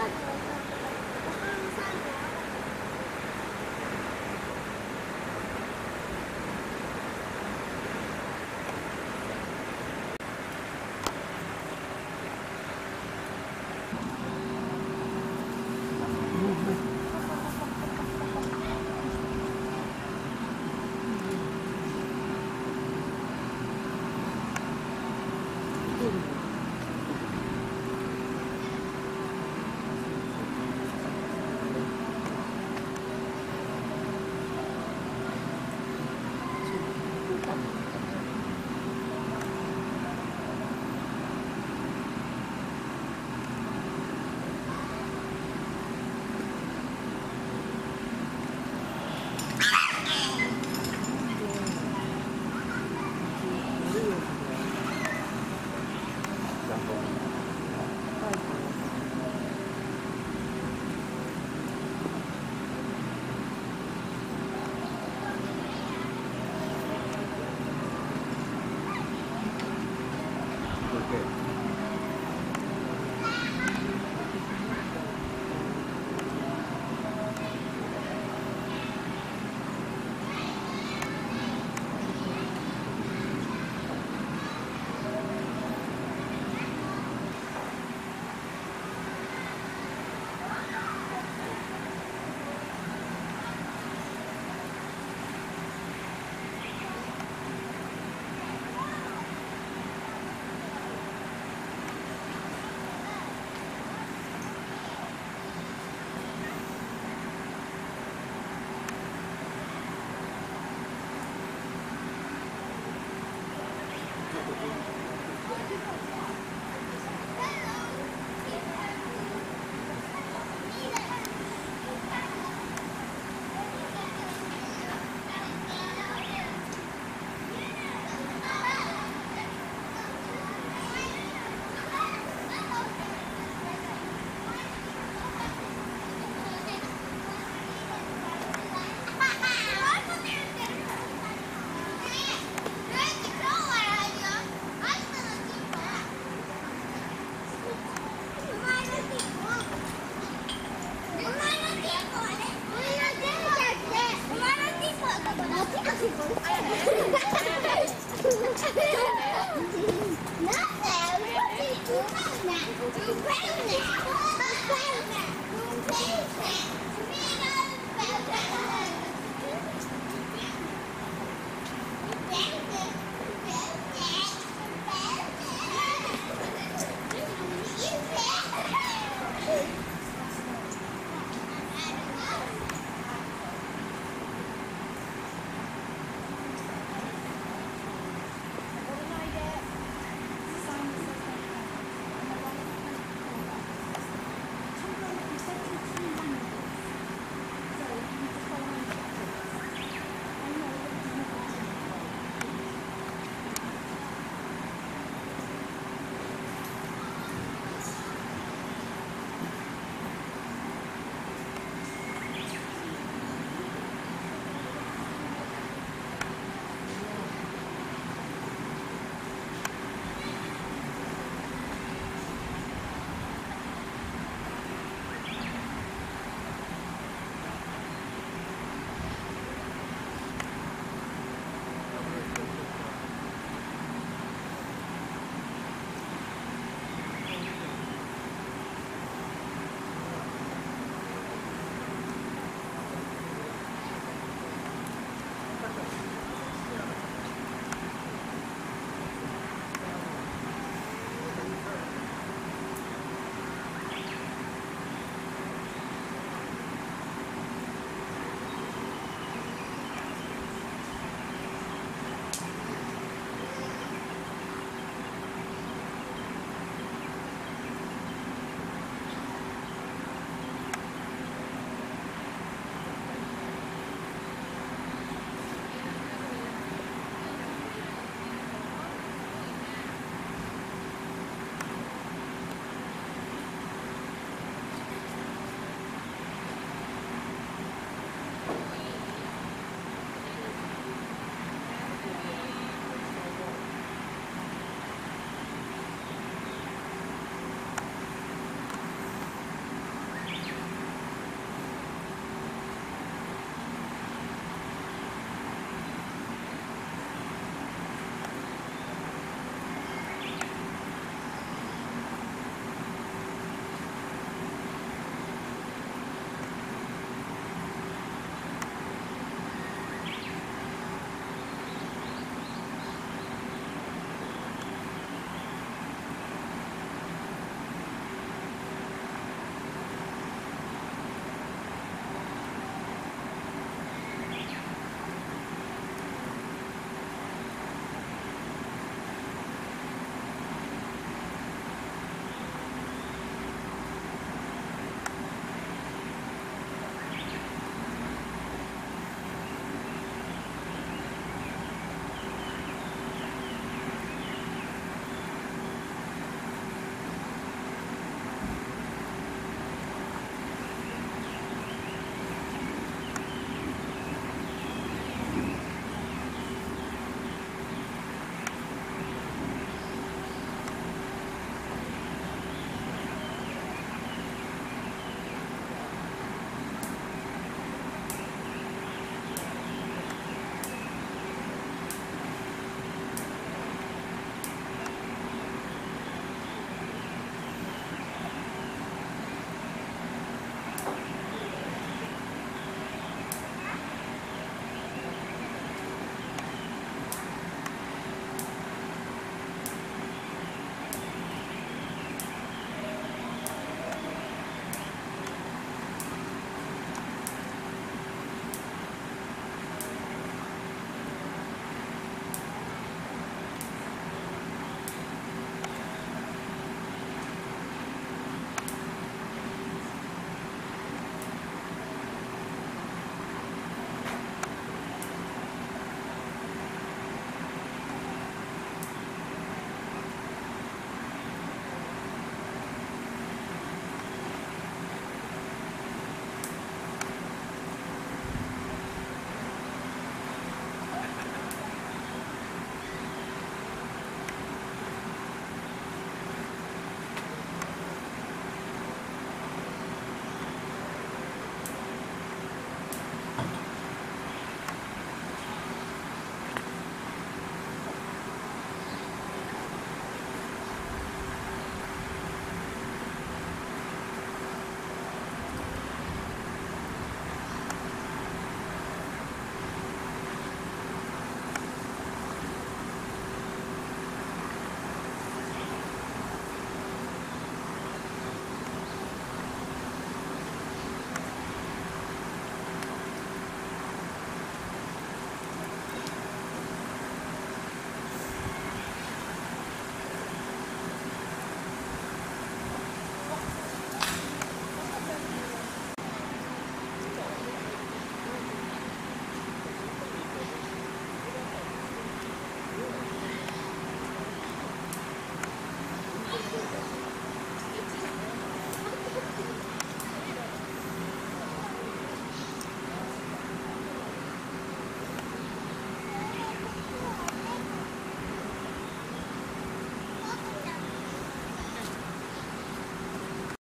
ます。example.